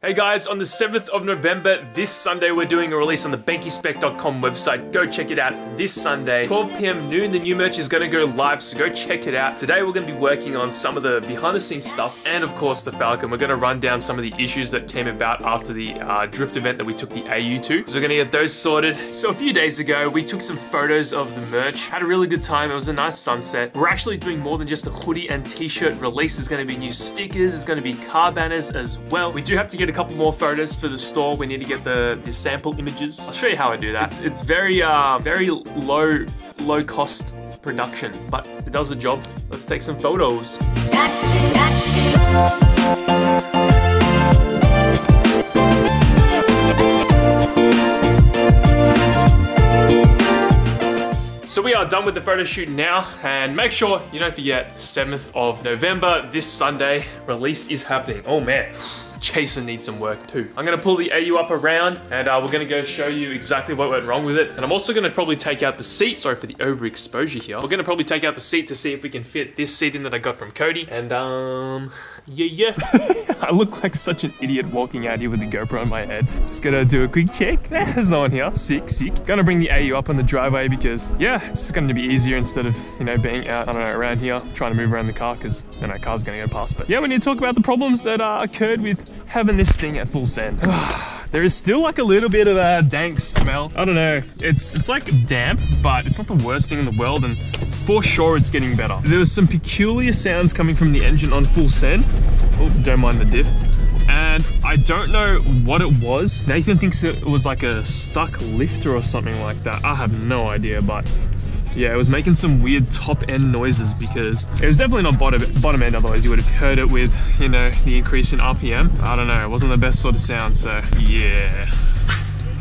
Hey guys, on the 7th of November, this Sunday, we're doing a release on the BenkiSpec.com website. Go check it out this Sunday. 12 p.m. noon, the new merch is going to go live, so go check it out. Today, we're going to be working on some of the behind the scenes stuff and, of course, the Falcon. We're going to run down some of the issues that came about after the uh, drift event that we took the AU to. So, we're going to get those sorted. So, a few days ago, we took some photos of the merch, had a really good time. It was a nice sunset. We're actually doing more than just a hoodie and t shirt release. There's going to be new stickers, there's going to be car banners as well. We do have to get a couple more photos for the store. We need to get the, the sample images. I'll show you how I do that. It's, it's very, uh, very low, low cost production, but it does the job. Let's take some photos. So we are done with the photo shoot now and make sure you don't forget 7th of November, this Sunday, release is happening. Oh man. Chaser needs some work too. I'm gonna pull the AU up around and uh, we're gonna go show you exactly what went wrong with it. And I'm also gonna probably take out the seat. Sorry for the overexposure here. We're gonna probably take out the seat to see if we can fit this seat in that I got from Cody. And um, yeah, yeah. I look like such an idiot walking out here with the GoPro on my head. Just gonna do a quick check. There's no one here. Sick, sick. Gonna bring the AU up on the driveway because, yeah, it's just gonna be easier instead of, you know, being out, I don't know, around here, trying to move around the car because, you know, car's gonna go past. But yeah, we need to talk about the problems that uh, occurred with having this thing at full send. there is still like a little bit of a dank smell. I don't know. It's it's like damp, but it's not the worst thing in the world, and for sure it's getting better. There was some peculiar sounds coming from the engine on full send. Oh, don't mind the diff. And I don't know what it was. Nathan thinks it was like a stuck lifter or something like that. I have no idea, but yeah, it was making some weird top end noises because it was definitely not bottom, bottom end, otherwise you would have heard it with, you know, the increase in RPM. I don't know, it wasn't the best sort of sound, so yeah.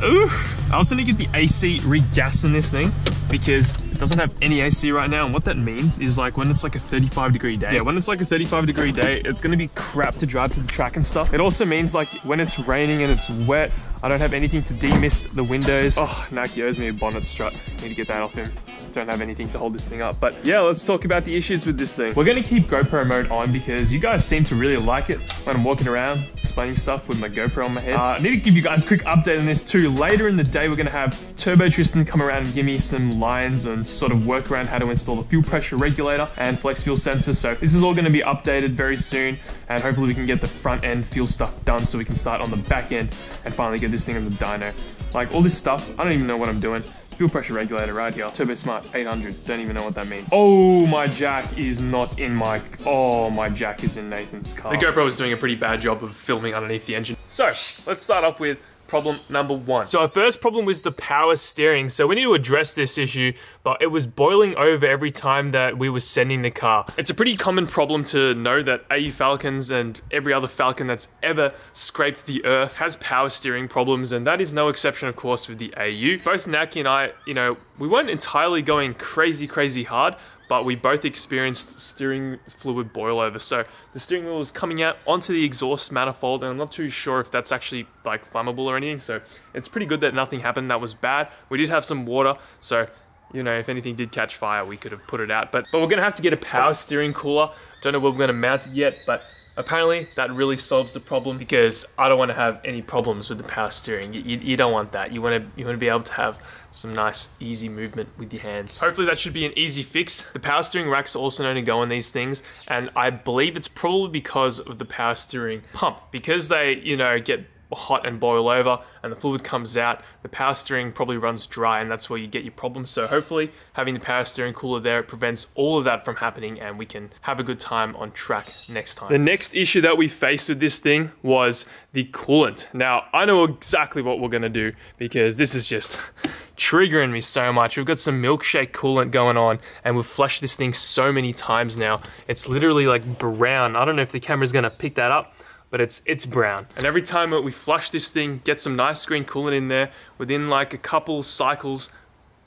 Oof. I also need to get the AC regassed in this thing because it doesn't have any AC right now. And what that means is like when it's like a 35 degree day. Yeah, when it's like a 35 degree day, it's gonna be crap to drive to the track and stuff. It also means like when it's raining and it's wet, I don't have anything to demist the windows. Oh, Naki owes me a bonnet strut. Need to get that off him don't have anything to hold this thing up. But yeah, let's talk about the issues with this thing. We're gonna keep GoPro mode on because you guys seem to really like it when I'm walking around explaining stuff with my GoPro on my head. Uh, I need to give you guys a quick update on this too. Later in the day, we're gonna have Turbo Tristan come around and give me some lines and sort of work around how to install the fuel pressure regulator and flex fuel sensor. So this is all gonna be updated very soon and hopefully we can get the front end fuel stuff done so we can start on the back end and finally get this thing on the dyno. Like all this stuff, I don't even know what I'm doing. Fuel pressure regulator right here. Turbosmart 800. Don't even know what that means. Oh, oh my jack is not in my... Oh, my jack is in Nathan's car. The GoPro is doing a pretty bad job of filming underneath the engine. So, let's start off with problem number one. So our first problem was the power steering. So we need to address this issue, but it was boiling over every time that we were sending the car. It's a pretty common problem to know that AU Falcons and every other Falcon that's ever scraped the earth has power steering problems, and that is no exception, of course, with the AU. Both Naki and I, you know, we weren't entirely going crazy, crazy hard, but we both experienced steering fluid boil over. So the steering wheel was coming out onto the exhaust manifold, and I'm not too sure if that's actually like flammable or anything. So it's pretty good that nothing happened that was bad. We did have some water, so you know, if anything did catch fire, we could have put it out. But, but we're gonna have to get a power steering cooler. Don't know where we're gonna mount it yet, but Apparently, that really solves the problem because I don't want to have any problems with the power steering. You, you, you, don't want that. You want to you want to be able to have some nice, easy movement with your hands. Hopefully, that should be an easy fix. The power steering racks are also known to go on these things, and I believe it's probably because of the power steering pump because they you know get hot and boil over and the fluid comes out, the power steering probably runs dry and that's where you get your problem. So hopefully having the power steering cooler there it prevents all of that from happening and we can have a good time on track next time. The next issue that we faced with this thing was the coolant. Now I know exactly what we're gonna do because this is just triggering me so much. We've got some milkshake coolant going on and we've flushed this thing so many times now. It's literally like brown. I don't know if the camera's gonna pick that up, but it's it's brown. And every time we flush this thing, get some nice green coolant in there, within like a couple cycles,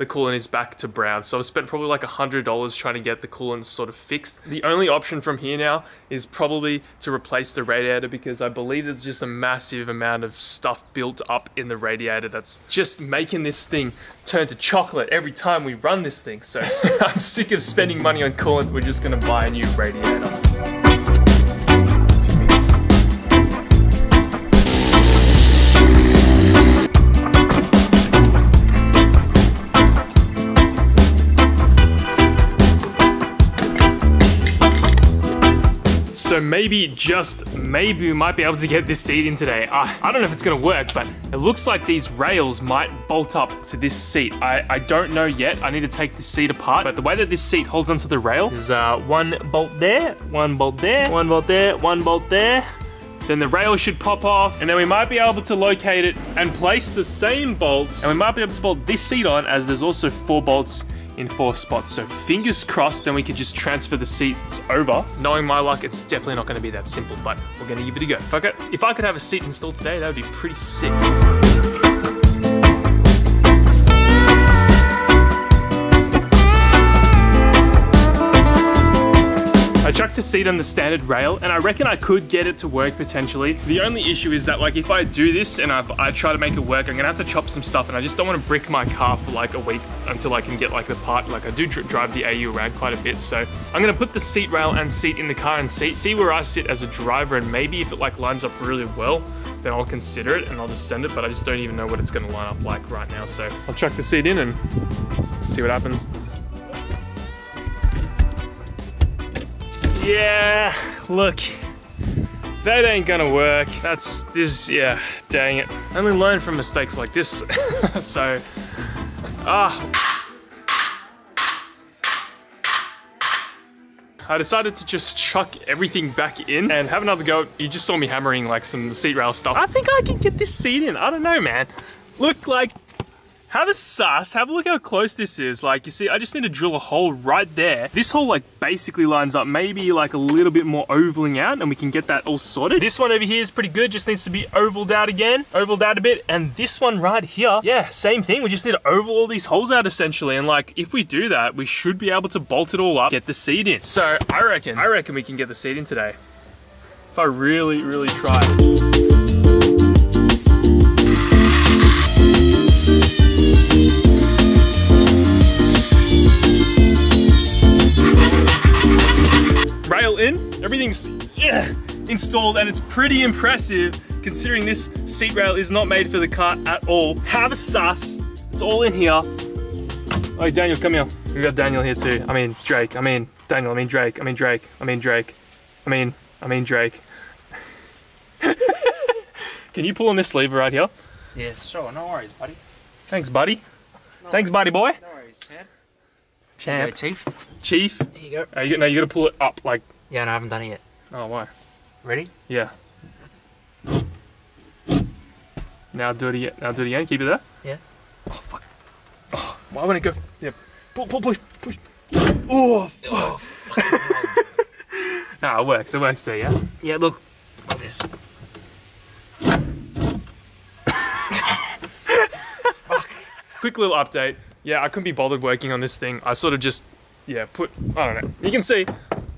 the coolant is back to brown. So I've spent probably like a $100 trying to get the coolant sort of fixed. The only option from here now is probably to replace the radiator because I believe there's just a massive amount of stuff built up in the radiator that's just making this thing turn to chocolate every time we run this thing. So I'm sick of spending money on coolant. We're just gonna buy a new radiator. So maybe, just maybe we might be able to get this seat in today. Uh, I don't know if it's gonna work, but it looks like these rails might bolt up to this seat. I, I don't know yet. I need to take this seat apart, but the way that this seat holds onto the rail is uh, one bolt there, one bolt there, one bolt there, one bolt there, then the rail should pop off and then we might be able to locate it and place the same bolts and we might be able to bolt this seat on as there's also four bolts in four spots. So fingers crossed, then we can just transfer the seats over. Knowing my luck, it's definitely not gonna be that simple, but we're gonna give it a go. If I could, if I could have a seat installed today, that would be pretty sick. Chucked the seat on the standard rail and I reckon I could get it to work potentially. The only issue is that like if I do this and I, I try to make it work, I'm gonna have to chop some stuff and I just don't want to brick my car for like a week until I can get like the part. Like I do drive the AU around quite a bit. So I'm gonna put the seat rail and seat in the car and see, see where I sit as a driver and maybe if it like lines up really well, then I'll consider it and I'll just send it, but I just don't even know what it's gonna line up like right now. So I'll chuck the seat in and see what happens. Yeah, look, that ain't gonna work. That's this, yeah, dang it. Only learn from mistakes like this. so, ah. I decided to just chuck everything back in and have another go. You just saw me hammering like some seat rail stuff. I think I can get this seat in. I don't know, man. Look, like, have a sus, have a look how close this is. Like, you see, I just need to drill a hole right there. This hole, like, basically lines up, maybe like a little bit more ovaling out, and we can get that all sorted. This one over here is pretty good, just needs to be ovaled out again, ovaled out a bit. And this one right here, yeah, same thing. We just need to oval all these holes out essentially. And like, if we do that, we should be able to bolt it all up, get the seat in. So I reckon, I reckon we can get the seat in today. If I really, really try. Everything's installed and it's pretty impressive considering this seat rail is not made for the car at all. Have a sus, it's all in here. Oh, Daniel, come here. We've got Daniel here too. I mean, Drake, I mean, Daniel, I mean, Drake, I mean, Drake, I mean, Drake, I mean, I mean, Drake. Can you pull on this lever right here? Yeah, sure, no worries, buddy. Thanks, buddy. No Thanks, buddy boy. No worries, champ. Champ. Go, chief. Chief. There you go. Uh, you, no, you gotta pull it up, like. Yeah, no, I haven't done it yet. Oh, why? Ready? Yeah. Now do it again. Now do it again. Keep it there. Yeah. Oh fuck. Oh, why won't it go? Yeah. Pull, pull, push, push. Oh, fuck. Oh, fuck. nah, it works. It works there, yeah? Yeah, look. Look at this. Quick little update yeah, I couldn't be bothered working on this thing. I sort of just, yeah, put, I don't know. You can see,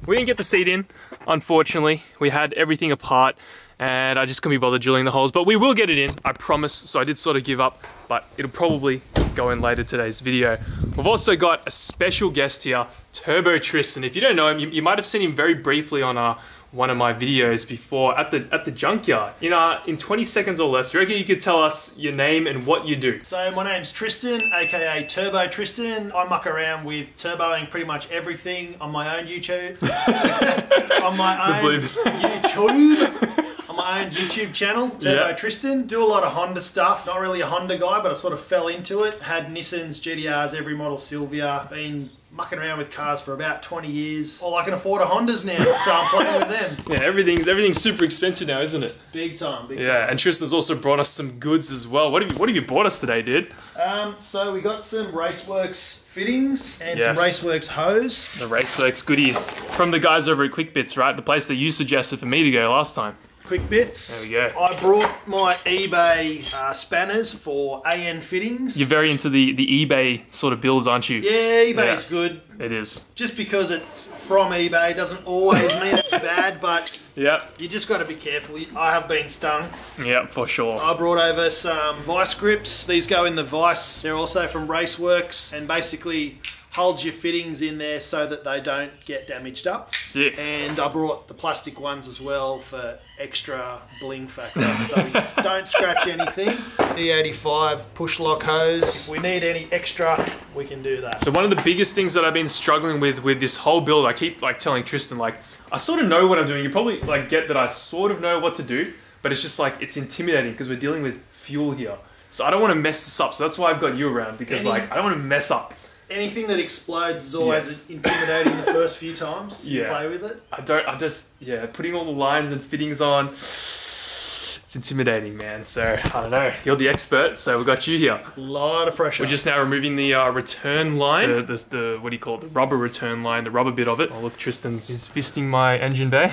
we didn't get the seat in, unfortunately. We had everything apart and I just couldn't be bothered drilling the holes, but we will get it in, I promise. So I did sort of give up, but it'll probably go in later today's video. We've also got a special guest here, Turbo Tristan. If you don't know him, you, you might have seen him very briefly on our one of my videos before at the at the junkyard. In uh, in 20 seconds or less, do you reckon you could tell us your name and what you do? So my name's Tristan, aka Turbo Tristan. I muck around with turboing pretty much everything on my own YouTube. on my own YouTube. on my own YouTube channel, Turbo yep. Tristan. Do a lot of Honda stuff. Not really a Honda guy, but I sort of fell into it. Had Nissans, GTRs, every model Silvia. Been mucking around with cars for about 20 years. All I can afford are Hondas now, so I'm playing with them. Yeah, everything's everything's super expensive now, isn't it? Big time, big time. yeah, time. and Tristan's also brought us some goods as well. What have you What have you bought us today, dude? Um, so we got some Raceworks fittings and yes. some Raceworks hose. The Raceworks goodies from the guys over at Quick Bits, right? The place that you suggested for me to go last time quick bits. There we go. I brought my eBay uh, spanners for AN fittings. You're very into the, the eBay sort of builds, aren't you? Yeah, eBay's yeah, good. It is. Just because it's from eBay doesn't always mean it's bad, but yep. you just got to be careful. I have been stung. Yeah, for sure. I brought over some vice grips. These go in the vice. They're also from Raceworks, and basically holds your fittings in there so that they don't get damaged up. Sick. And I brought the plastic ones as well for extra bling factor, so don't scratch anything. E85 push lock hose. If we need any extra, we can do that. So one of the biggest things that I've been struggling with with this whole build, I keep like telling Tristan, like I sort of know what I'm doing. You probably like get that I sort of know what to do, but it's just like it's intimidating because we're dealing with fuel here. So I don't want to mess this up. So that's why I've got you around because Any- like I don't want to mess up. Anything that explodes is always Yes. intimidating the first few times you play with it. I don't. I just yeah, putting all the lines and fittings on. It's intimidating, man. So I don't know. You're the expert, so we got you here. A lot of pressure. We're just now removing the uh, return line, the, the, the what do you call it, the rubber return line, the rubber bit of it. Oh look, Tristan's he's fisting my engine bay.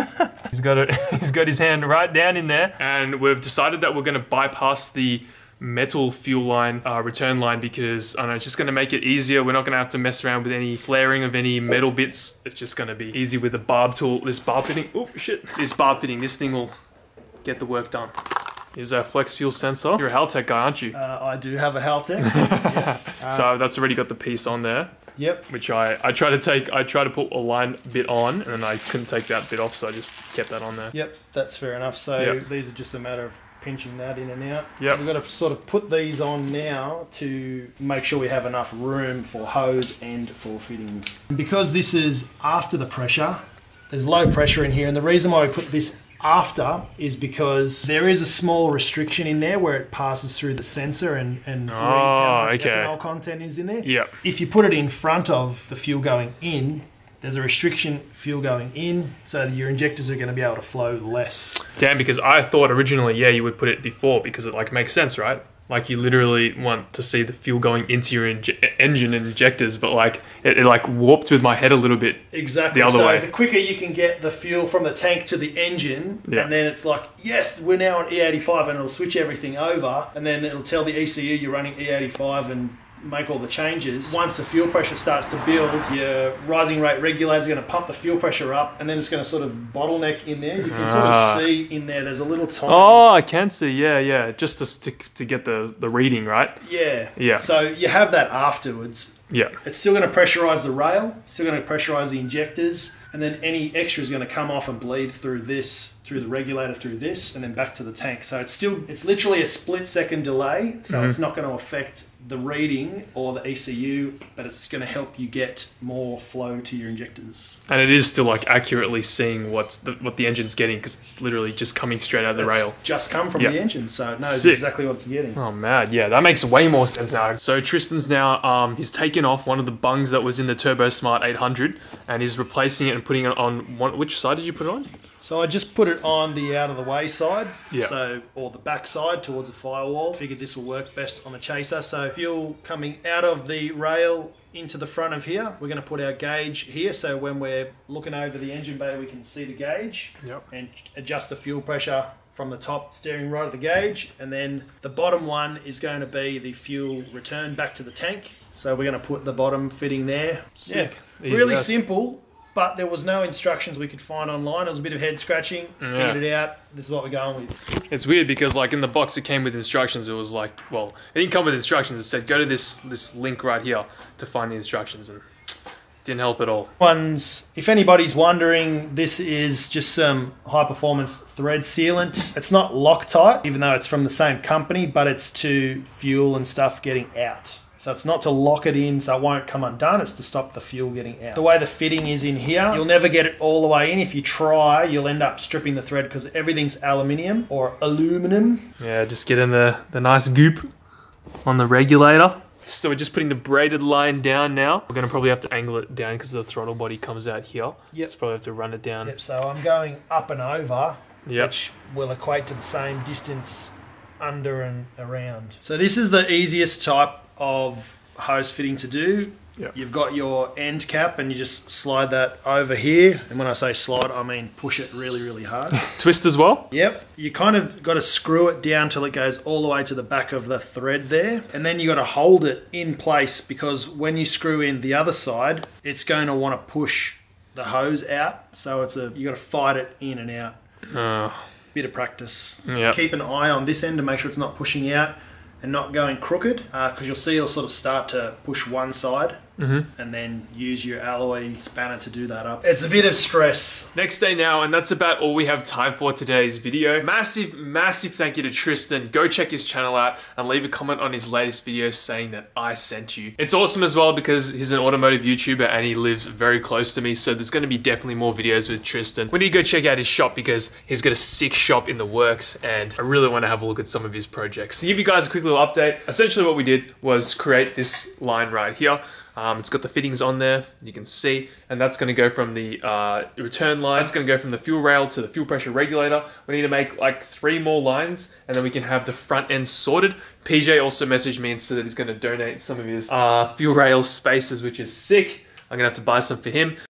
he's got it. He's got his hand right down in there, and we've decided that we're going to bypass the metal fuel line uh, return line because I don't know it's just going to make it easier. We're not going to have to mess around with any flaring of any metal bits. It's just going to be easy with the barb tool. This barb fitting. Oh shit! This barb fitting. This thing will get the work done. Here's our flex fuel sensor. You're a Haltech guy, aren't you? Uh, I do have a Haltech. yes. Uh, So that's already got the piece on there, yep. which I, I try to take, I try to put a line bit on and then I couldn't take that bit off, so I just kept that on there. Yep. That's fair enough. So Yep. these are just a matter of pinching that in and out. Yep. We've got to sort of put these on now to make sure we have enough room for hose and for fittings. Because this is after the pressure, there's low pressure in here, and the reason why we put this after is because there is a small restriction in there where it passes through the sensor and, and reads how Oh, much okay. ethanol content is in there. Yep. If you put it in front of the fuel going in, there's a restriction fuel going in, so your injectors are going to be able to flow less. Damn, because I thought originally, yeah, you would put it before because it like makes sense, right? Like you literally want to see the fuel going into your inje- engine and injectors, but like it, it like warped with my head a little bit. Exactly. The other so way. the quicker you can get the fuel from the tank to the engine, Yeah. and then it's like, yes, we're now on E85, and it'll switch everything over, and then it'll tell the ECU you're running E85 and make all the changes. Once the fuel pressure starts to build, your rising rate regulator is going to pump the fuel pressure up, and then it's going to sort of bottleneck in there. You can sort Ah. of see in there. There's a little tiny. Oh, I can see. Yeah, yeah. Just to stick to get the the reading, right? Yeah. Yeah. So you have that afterwards. Yeah. It's still going to pressurize the rail, still going to pressurize the injectors, and then any extra is going to come off and bleed through this, through the regulator, through this, and then back to the tank. So it's still, it's literally a split second delay. So Mm-hmm. it's not going to affect the reading or the ECU, but it's going to help you get more flow to your injectors. And it is still like accurately seeing what's the, what the engine's getting because it's literally just coming straight out of the rail. just come from Yeah. the engine, so it knows Sick. exactly what it's getting. Oh man, yeah, that makes way more sense now. So Tristan's now um he's taken off one of the bungs that was in the Turbosmart 800 and he's replacing it and putting it on one. Which side did you put it on? So I just put it on the out of the way side, Yeah. so or the back side towards the firewall. Figured this will work best on the chaser. So fuel coming out of the rail into the front of here. We're going to put our gauge here, so when we're looking over the engine bay, we can see the gauge Yep. and adjust the fuel pressure from the top steering right of the gauge. And then the bottom one is going to be the fuel return back to the tank. So we're going to put the bottom fitting there. Sick. Yeah, Easy really as. simple. But there was no instructions we could find online. It was a bit of head scratching. Figured it out. This is what we're going with. It's weird because like in the box it came with instructions. It was like, well, it didn't come with instructions. It said go to this this link right here to find the instructions and didn't help at all. Ones, if anybody's wondering, this is just some high performance thread sealant. It's not Loctite, even though it's from the same company, but it's to fuel and stuff getting out. So it's not to lock it in so it won't come undone, it's to stop the fuel getting out. The way the fitting is in here, you'll never get it all the way in. If you try, you'll end up stripping the thread because everything's aluminium or aluminum. Yeah, just get in the the nice goop on the regulator. So we're just putting the braided line down now. We're gonna probably have to angle it down because the throttle body comes out here. Yep. So probably have to run it down. Yep, so I'm going up and over, Yep. which will equate to the same distance under and around. So this is the easiest type of hose fitting to do. Yep. You've got your end cap and you just slide that over here. And when I say slide, I mean push it really, really hard. Twist as well. Yep. You kind of got to screw it down till it goes all the way to the back of the thread there. And then you got to hold it in place because when you screw in the other side, it's going to want to push the hose out. So it's a you got to fight it in and out. Uh, Bit of practice. Yep. Keep an eye on this end to make sure it's not pushing out and not going crooked uh, because you'll see it'll sort of start to push one side Mm-hmm. and then use your alloy spanner to do that up. It's a bit of stress. Next day now, and that's about all we have time for today's video. Massive, massive thank you to Tristan. Go check his channel out and leave a comment on his latest video saying that I sent you. It's awesome as well because he's an automotive YouTuber and he lives very close to me, so there's going to be definitely more videos with Tristan. We need to go check out his shop because he's got a sick shop in the works and I really want to have a look at some of his projects. To give you guys a quick little update, essentially what we did was create this line right here. Um, it's got the fittings on there, you can see, and that's going to go from the uh, return line. It's going to go from the fuel rail to the fuel pressure regulator. We need to make like three more lines, and then we can have the front end sorted. PJ also messaged me and said that he's going to donate some of his uh, fuel rail spaces, which is sick. I'm gonna have to buy some for him.